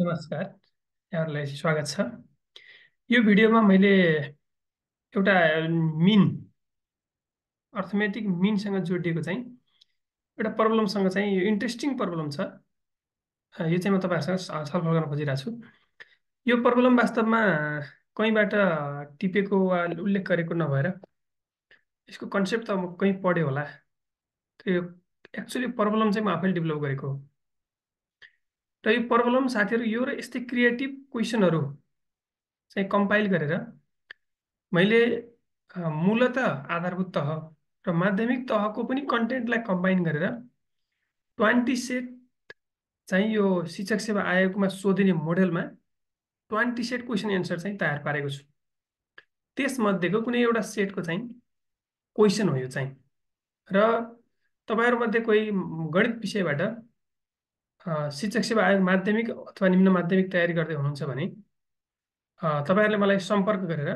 नमस्कार यहाँहरूलाई स्वागत छ। यो भिडियोमा मैले एउटा मिन अर्थमेटिक मिनसँग जोडिएको चाहिँ एउटा प्रब्लमसँग चाहिँ यो इन्ट्रेस्टिङ प्रब्लम छ। यो चाहिँ म तपाईँहरूसँग छलफल गर्न खोजिरहेको छु। यो प्रब्लम वास्तवमा कहीँबाट टिपेको वा उल्लेख गरेको नभएर यसको कन्सेप्ट त म कहीँ पढ्यो होला। त्यो एक्चुली प्रब्लम चाहिँ म आफैले डेभलप गरेको हो। र यो प्रब्लम साथीहरू यो र यस्तै क्रिएटिभ क्वेसनहरू चाहिँ कम्पाइल गरेर मैले मूलत आधारभूत तह र माध्यमिक तहको पनि कन्टेन्टलाई कम्बाइन गरेर ट्वेन्टी सेट चाहिँ यो शिक्षक सेवा आयोगमा सोधिने मोडेलमा ट्वेन्टी सेट क्वेसन एन्सर चाहिँ तयार पारेको छु। त्यसमध्येको कुनै एउटा सेटको चाहिँ क्वेसन हो यो चाहिँ। र तपाईँहरूमध्ये कोही गणित विषयबाट शिक्षक सेवा आयोग माध्यमिक अथवा निम्न माध्यमिक तयारी गर्दै हुनुहुन्छ भने तपाईँहरूले मलाई सम्पर्क गरेर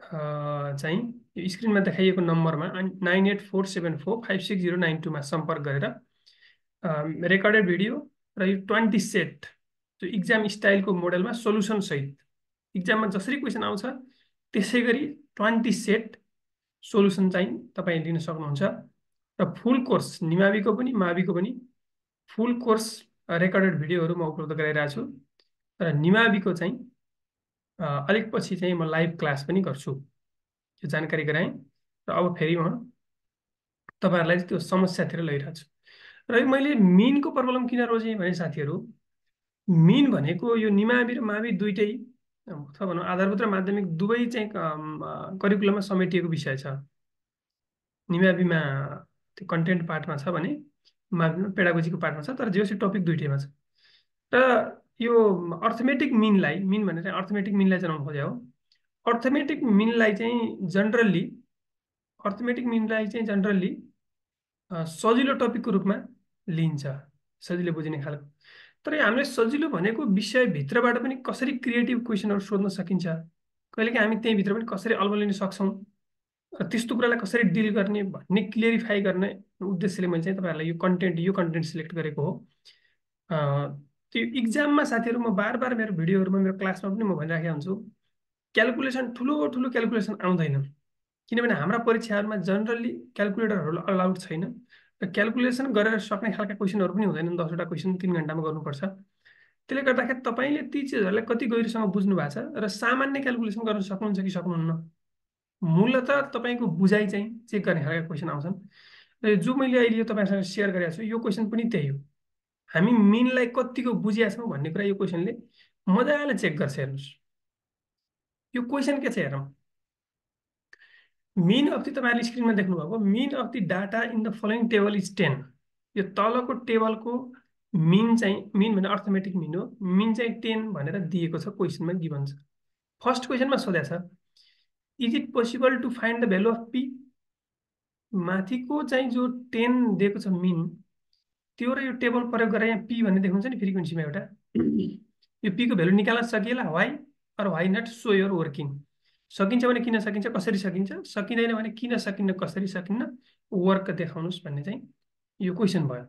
चाहिँ यो स्क्रिनमा देखाइएको नम्बरमा nine eight four seven four five six zero nine टूमा सम्पर्क गरेर रेकर्डेड भिडियो र यो ट्वेन्टी सेट जो इक्जाम स्टाइलको मोडलमा सोल्युसन सहित इक्जाममा जसरी क्वेसन आउँछ त्यसै गरी ट्वेन्टी सेट सोल्युसन चाहिँ तपाईँ लिन सक्नुहुन्छ र फुल कोर्स निमाविको पनि माविको पनि फुल कोर्स रेकर्डेड भिडियोहरू म उपलब्ध गराइरहेको छु। र निमाविको चाहिँ अलिक पछि चाहिँ म लाइभ क्लास पनि गर्छु। यो जानकारी गराएँ र अब फेरि म तपाईँहरूलाई त्यो समस्यातिर लैरहेको छु। र मैले मिनको प्रब्लम किन रोजेँ भने साथीहरू मिन भनेको यो निमावि र मावि दुइटै अथवा भनौँ आधारभूत र माध्यमिक दुवै चाहिँ करिकुलममा समेटिएको विषय छ। निमाविमा त्यो कन्टेन्ट पार्टमा छ भने पेडागोजीको पार्टमा छ तर जेसी टपिक दुइटैमा छ। र यो अर्थमेटिक मिनलाई मिन भनेर अर्थमेटिक मिनलाई जनाउनु खोजे हो। अर्थमेटिक मिनलाई चाहिँ जनरल्ली अर्थमेटिक मिनलाई चाहिँ जनरल्ली सजिलो टपिकको रूपमा लिन्छ सजिलो बुझिने खालको। तर हामीले सजिलो भनेको विषयभित्रबाट पनि कसरी क्रिएटिभ क्वेसनहरू सोध्न सकिन्छ? कहिलेकाहीँ हामी त्यहीँभित्र पनि कसरी अल्मलिन सक्छौँ? र त्यस्तो कुरालाई कसरी डिल गर्ने भन्ने क्लियरिफाई गर्ने उद्देश्यले मैले चाहिँ तपाईँहरूलाई यो कन्टेन्ट यो कन्टेन्ट सिलेक्ट गरेको हो। त्यो इक्जाममा साथीहरू म बार बार मेरो भिडियोहरूमा मेरो क्लासमा पनि म भनिराखेको हुन्छु। क्यालकुलेसन ठुलो ठुलो क्यालकुलेसन आउँदैन। किनभने हाम्रा परीक्षाहरूमा जनरली क्यालकुलेटरहरू अलाउड छैन। र क्यालकुलेसन गरेर सक्ने खालका क्वेसनहरू पनि हुँदैन दसवटा क्वेसन तिन घन्टामा गर्नुपर्छ। त्यसले गर्दाखेरि तपाईँले ती चिजहरूलाई कति गहिरोसँग बुझ्नु भएको छ र सामान्य क्यालकुलेसन गर्न सक्नुहुन्छ कि सक्नुहुन्न? मूलत तपाईँको बुझाइ चाहिँ चेक गर्ने खालका क्वेसन आउँछन्। जो मैले अहिले यो तपाईँसँग सेयर गरेको छु यो क्वेसन पनि त्यही हो। हामी मिनलाई कतिको बुझिया छौँ भन्ने कुरा यो क्वेसनले मजाले चेक गर्छ हेर्नुहोस्। यो क्वेसन के छ हेरौँ। मिन अफ दि तपाईँहरूले स्क्रिनमा देख्नुभएको mean of the data in the following table is ten यो तलको टेबलको मिन चाहिँ मिन भने अर्थमेटिक मिन हो। मिन चाहिँ टेन भनेर दिएको छ क्वेसनमा गिभन छ। फर्स्ट क्वेसनमा सोधेको छ is it possible to find the value of p माथिको चाहिँ जो टेन दिएको छ मिन त्यो र यो टेबल प्रयोग गरेर यहाँ पी भन्ने देख्नुहुन्छ नि फ्रिक्वेन्सीमा एउटा। यो पीको भेल्यु निकाल्न सकिएला why or why not show your working. सकिन्छ भने किन सकिन्छ कसरी सकिन्छ? सकिँदैन भने किन सकिन्न कसरी सकिन्न? वर्क देखाउनुहोस् भन्ने चाहिँ यो क्वेसन भयो।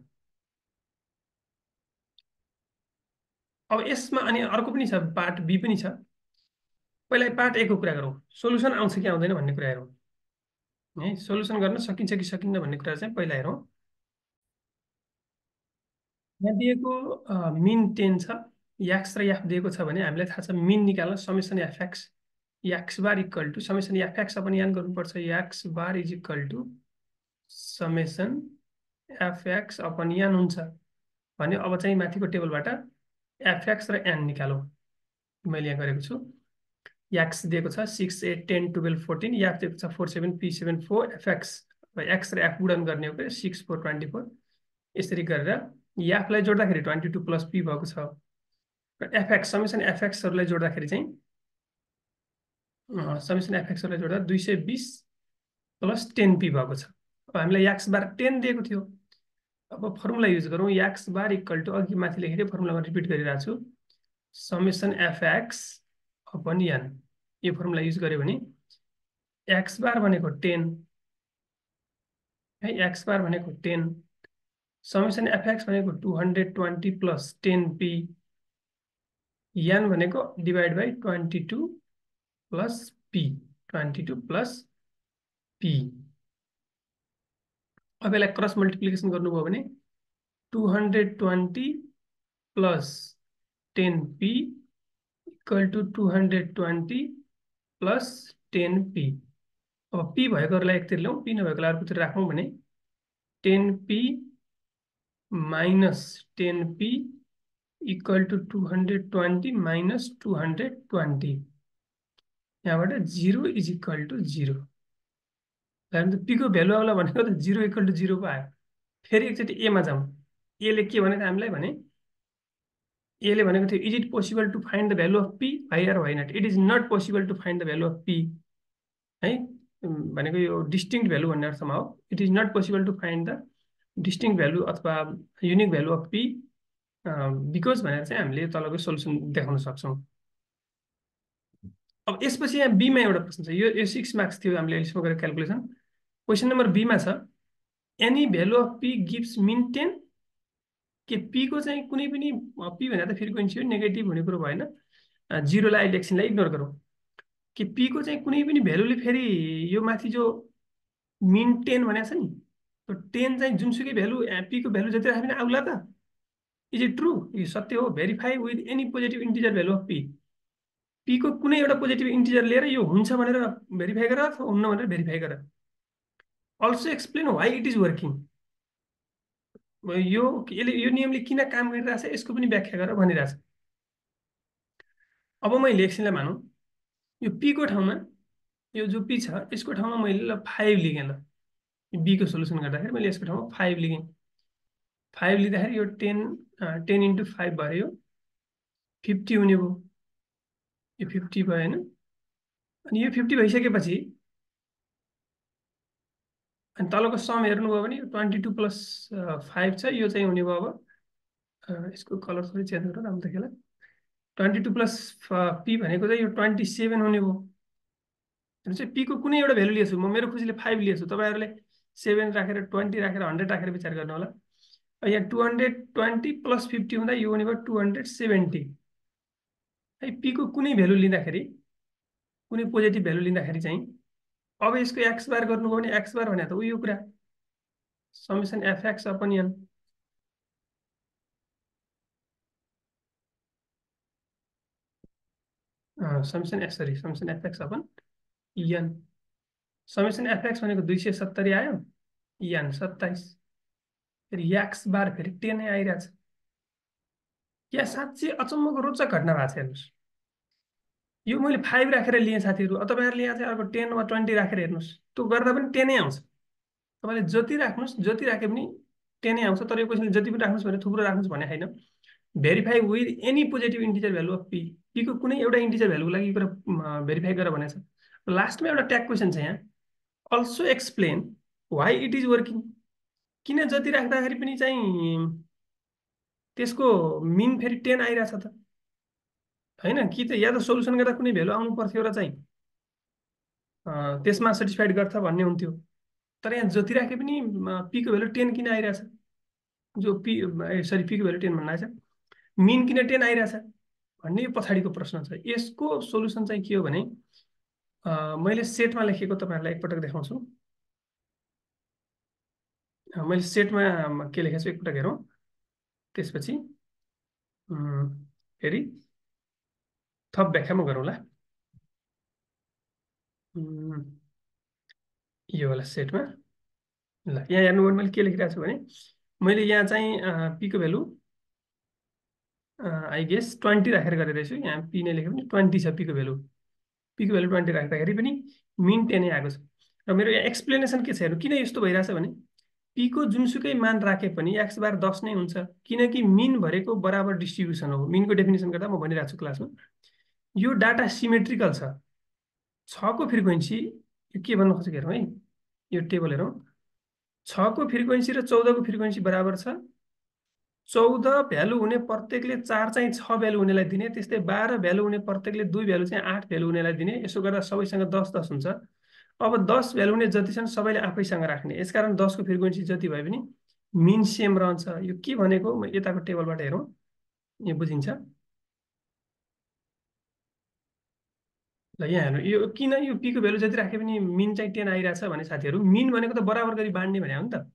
अब यसमा अनि अर्को पनि छ पार्ट बी पनि छ। पहिला पार्ट एको कुरा गरौँ। सोल्युसन आउँछ कि आउँदैन भन्ने कुरा हेरौँ। है सोल्युसन गर्न सकिन्छ कि सकिन्न भन्ने कुरा चाहिँ पहिला हेरौँ। यहाँ दिएको मिन टेन छ याक्स र याफ दिएको छ भने हामीलाई थाहा छ मिन निकाल्न summation f x x bar equal to summation f x upon n गर्नुपर्छ। X bar is equal to summation f x upon n हुन्छ। भने अब चाहिँ माथिको टेबलबाट एफएक्स र एन निकालौँ। मैले यहाँ गरेको छु। याक्स दिएको छ six eight ten twelve fourteen f दिएको छ four seven p seven four f x x र एफ गुडन गर्ने हो कि? सिक्स फोर ट्वेन्टी फोर यसरी गरेर याफलाई जोड्दाखेरि ट्वेन्टी टू प्लस पी भएको छ। र एफएक्स समेसन एफएक्सहरूलाई जोड्दाखेरि चाहिँ समेसन एफएक्सहरूलाई जोड्दा दुई सय बिस प्लस टेन पी भएको छ। अब हामीलाई याक्स बार टेन दिएको थियो। अब फर्मुला युज गरौँ। याक्स बार इक्वल टु अघि माथि लेखेको फर्मुलामा रिपिट गरिरहेको छु summation f x upon n यो फर्मुला युज भने एक्स बार टेन है x bar ten summation f x भनेको two hundred twenty plus ten p n भनेको divide by twenty two plus p twenty two plus p अब यसलाई cross multiplication गर्नुभयो भने two hundred twenty plus ten p equal to two hundred twenty plus ten p अब p भएकोहरूलाई एकतिर ल्याउँ P नभएकोलाई अर्कोतिर राखौँ ten p minus ten p equal to two hundred twenty minus two hundred twenty यहाँबाट zero is equal to zero pico value आउला भनेको त जिरो इक्वल टु जिरो पो आयो। फेरि एकचोटि एमा जाउँ एले के एले भनेको थियो is it possible to find the value of p why or why not it is not possible to find the value of p है? भनेको यो डिस्टिङ्क्ट भ्यालु भन्ने अर्थमा हो। It is not possible to find the distinct value अथवा unique value of p because भनेर चाहिँ हामीले तलको सोल्युसन देखाउन सक्छौँ। अब यसपछि यहाँ बीमा एउटा प्रश्न छ। यो यो सिक्स मार्क्स थियो हामीले अहिलेसम्म गरेर क्यालकुलेसन क्वेसन नम्बर बीमा छ any value of p gives mean ten के पीको चाहिँ कुनै पनि पी भने त फ्रिक्वेन्सी हो नेगेटिभ हुने कुरो भएन। जिरोलाई अहिले इग्नोर गरौँ। कि पीको चाहिँ कुनै पनि भ्यालुले फेरि यो माथि जो मिन टेन भनेको छ नि त्यो टेन चाहिँ जुनसुकै भ्यालु पीको भ्यालु जति राख्यो भने आउला त। इज इट ट्रु यो सत्य हो। Verify with any positive integer value of p pico कुनै एउटा पोजिटिभ इन्टिजर लिएर यो हुन्छ भनेर भेरिफाई गर अथवा हुन्न भनेर भेरिफाई गर। Also explain why it is working यो यसले यो नियमले किन काम गरिरहेछ यसको पनि व्याख्या गर भनिरहेछ। अब मैले एकछिनलाई मानौँ। यो पीको ठाउँमा यो जो पी छ यसको ठाउँमा मैले ल फाइभ लिगेँ ल। बीको सोल्युसन गर्दाखेरि मैले यसको ठाउँमा फाइभ लिगेँ। फाइभ लिँदाखेरि यो टेन टेन इन्टु फाइभ भयो। यो फिफ्टी हुने भयो। यो फिफ्टी भयो होइन? अनि यो फिफ्टी भइसकेपछि अनि तलको सम हेर्नुभयो भने ट्वेन्टी टू प्लस फाइभ छ यो चाहिँ हुने भयो अब। यसको कलर थोरै चेन्ज गरेर राम्रो देखेला ट्वेन्टी टू प्लस पी भनेको चाहिँ यो ट्वेन्टी सेभेन हुने भयो चाहिँ पीको कुनै एउटा भ्यालु लिएछु म मेरो खुसीले फाइभ लिएछु। तपाईँहरूले सेभेन राखेर ट्वेन्टी राखेर हन्ड्रेड राखेर विचार गर्नु होला। यहाँ two hundred twenty plus fifty हुँदा यो हुने भयो टु हन्ड्रेड सेभेन्टी। है पीको कुनै भ्यालु लिँदाखेरि कुनै पोजिटिभ भ्यालु लिँदाखेरि चाहिँ अब यसको एक्स बार गर्नुभयो भने एक्स बार भने त उयो कुरा। Summation f x upon n. Summation sorry summation f x upon n. Summation f x भनेको दुई सय सत्तरी आयो। एन सत्ताइस। फेरि एक्स बार फेरि टेनै आइरहेछ। या साँच्चै अचम्मको रोचक घटना भएको छ हेर्नुहोस्। यो मैले फाइभ राखेर लिएँ साथीहरू। तपाईँहरूले यहाँ चाहिँ अर्को टेन वा ट्वेन्टी राखेर हेर्नुहोस्। त्यो गर्दा पनि टेनै आउँछ। तपाईँले जति राख्नुहोस् जति राखे पनि टेनै आउँछ। तर यो क्वेसनले जति पनि राख्नुहोस् भने थुप्रो राख्नुहोस् भने होइन verify with any positive integer value of p pico कुनै एउटा इन्टिजर भ्यालुको लागि कुरा भेरिफाई गरेर भनेको छ। लास्टमा एउटा ट्याग क्वेसन छ यहाँ। Also explain why it is working किन जति राख्दाखेरि पनि चाहिँ त्यसको मिन फेरि टेन आइरहेछ त। होइन कि त या त सोल्युसन गर्दा कुनै भ्यालु आउनु पर्थ्यो र चाहिँ। त्यसमा सेटिस्फाइड गर्छ भन्ने हुन्थ्यो। तर यहाँ जति राखे पनि पीको भ्यालु टेन किन आइरहेछ? जो पी सरी पीको भ्यालु टेन भन्नु छ मिन किन टेन आइरहेछ? भन्ने यो पछाडिको प्रश्न छ। यसको सोल्युसन चाहिँ के हो भने मैले सेटमा लेखेको तपाईँहरूलाई एकपटक देखाउँछु। मैले सेटमा के लेखेको छु एकपटक हेरौँ। त्यसपछि फेरि। थप व्याख्यामा गरौँला यो होला सेटमा ल यहाँ हेर्नुभयो मैले के लेखिरहेको छु भने मैले यहाँ चाहिँ पीको भेल्यु आई गेस ट्वेन्टी राखेर गरिरहेछु यहाँ पी नै लेख्यो भने ट्वेन्टी छ पीको भेल्यु पीको भेल्यु ट्वेन्टी राख्दाखेरि पनि मिन टेनै आएको छ र मेरो यहाँ एक्सप्लेनेसन के छ हेर्नु किन यस्तो भइरहेछ भने पीको जुनसुकै मान राखे पनि एक्स बार दस नै हुन्छ किनकि मिन भरेको बराबर डिस्ट्रिब्युसन हो मिनको डेफिनेसन गर्दा म भनिरहेको छु क्लासमा यो डाटा सिमेट्रिकल छ। छको फ्रिक्वेन्सी यो के भन्नु खोजेको हेरौँ है। यो टेबल हेरौँ। छको फ्रिक्वेन्सी र चौधको फ्रिक्वेन्सी बराबर छ। चौध भ्यालु हुने प्रत्येकले चार चाहिँ छ भ्यालु हुनेलाई दिने त्यस्तै बाह्र भ्यालु हुने प्रत्येकले दुई भ्यालु चाहिँ आठ भ्यालु हुनेलाई दिने। यसो गर्दा सबैसँग दस दस हुन्छ। अब दस भ्यालु हुने जति छन् सबैले आफैसँग राख्ने। यसकारण दसको फ्रिक्वेन्सी जति भयो भने मिन सेम रहन्छ। यो के भनेको? यताको टेबलबाट हेरौँ। यो बुझिन्छ। ल यहाँ हेर्नु। यो किन यो पीको भेल्यु जति राखे पनि मिन चाहिँ टेन आइरहेछ भने साथीहरू। मिन भनेको त बराबर गरी बाँड्ने भने हो नि त।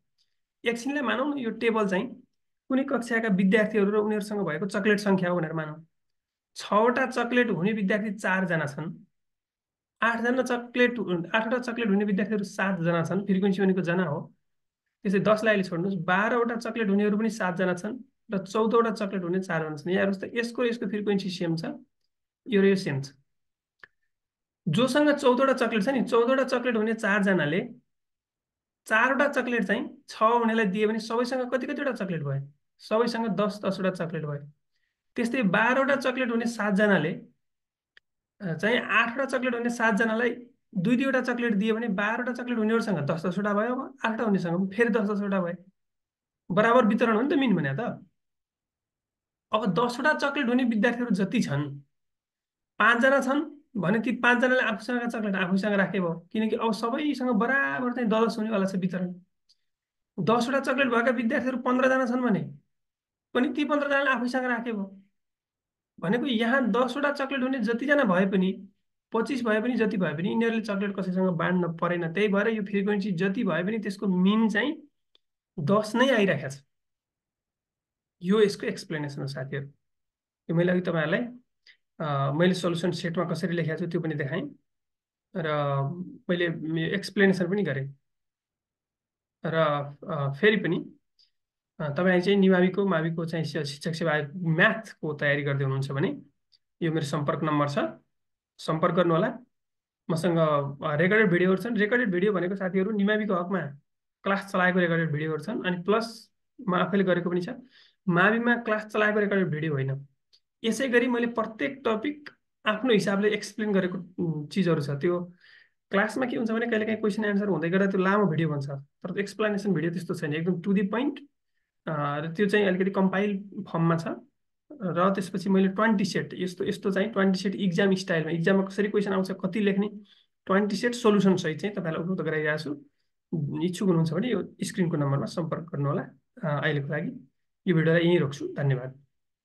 एकछिनलाई मानौँ न यो टेबल चाहिँ कुनै कक्षाका विद्यार्थीहरू र उनीहरूसँग भएको चक्लेट सङ्ख्या हो भनेर मानौँ। छवटा चक्लेट हुने विद्यार्थी चारजना छन्। आठजना चक्लेट आठवटा चक्लेट हुने विद्यार्थीहरू सातजना छन्। फ्रिक्वेन्सी भनेको जना हो। त्यसै दसलाई अहिले छोड्नुहोस्। बाह्रवटा चक्लेट हुनेहरू पनि सातजना छन् र चौधवटा चक्लेट हुने चारजना छन्। यहाँ हेर्नुहोस् त यसको यसको फ्रिक्वेन्सी सेम छ। यो र यो सेम छ। जोसँग चौधवटा चक्लेट छ नि चौधवटा चक्लेट हुने चारजनाले चारवटा चक्लेट चाहिँ छ हुनेलाई दियो भने सबैसँग कति कतिवटा चक्लेट भयो? सबैसँग दस दसवटा चक्लेट भयो। त्यस्तै बाह्रवटा चक्लेट हुने सातजनाले चाहिँ आठवटा चक्लेट हुने सातजनालाई दुई दुईवटा चक्लेट दियो भने बाह्रवटा चक्लेट हुनेहरूसँग दस दसवटा भयो अब आठवटा हुनेसँग फेरि दस दसवटा भयो। बराबर वितरण हो नि त मिन भने त। अब दसवटा चक्लेट हुने विद्यार्थीहरू जति छन् पाँचजना छन् भने ती पाँचजनाले आफूसँग चक्लेट आफूसँग राखे भयो। किनकि अब सबैसँग बराबर चाहिँ दलस हुनेवाला छ वितरण। दसवटा चक्लेट भएका विद्यार्थीहरू पन्ध्रजना छन् भने पनि ती पन्ध्रजनाले आफैसँग राखे भयो। भनेको यहाँ दसवटा चक्लेट हुने जतिजना भए पनि पच्चिस भए पनि जति भए पनि यिनीहरूले चक्लेट कसैसँग बाँड्न परेन। त्यही भएर यो फ्रिक्वेन्सी जति भए पनि त्यसको मिन चाहिँ दस नै आइरहेको छ। यो यसको एक्सप्लेनेसन हो साथीहरू। यो मैले अघि तपाईँहरूलाई मैले सल्युसन सेटमा कसरी लेखेको छु त्यो पनि देखाएँ र मैले एक्सप्लेनेसन पनि गरेँ। र फेरि पनि तपाईँ चाहिँ निमाविको माविको चाहिँ शिक्षक सेवा म्याथको तयारी गर्दै हुनुहुन्छ भने यो मेरो सम्पर्क नम्बर छ। सम्पर्क गर्नु होला मसँग रेकर्डेड भिडियोहरू छन्। रेकर्डेड भिडियो भनेको साथीहरू निमाविको हकमा क्लास चलाएको रेकर्डेड भिडियोहरू छन् अनि प्लस म आफैले गरेको पनि छ। माविमा क्लास चलाएको रेकर्डेड भिडियो होइन। यसै गरी मैले प्रत्येक टपिक आफ्नो हिसाबले एक्सप्लेन गरेको चिजहरू छ। त्यो क्लासमा के हुन्छ भने कहिले काहीँ क्वेसन एन्सर हुँदै गर्दा त्यो लामो भिडियो भन्छ तर एक्सप्लेनेसन भिडियो त्यस्तो छैन। एकदम टु दि पोइन्ट र त्यो चाहिँ अलिकति कम्पाइल फर्ममा छ। र त्यसपछि मैले ट्वेन्टी सेट यस्तो यस्तो चाहिँ ट्वेन्टी सेट इक्जाम स्टाइलमा इक्जाममा कसरी क्वेसन आउँछ कति लेख्ने ट्वेन्टी सेट सहित चाहिँ तपाईँलाई उपलब्ध गराइरहेको छु। इच्छुक हुनुहुन्छ भने यो स्क्रिनको नम्बरमा सम्पर्क गर्नु होला अहिलेको लागि यो भिडियोलाई यहीँ रोक्छु। धन्यवाद।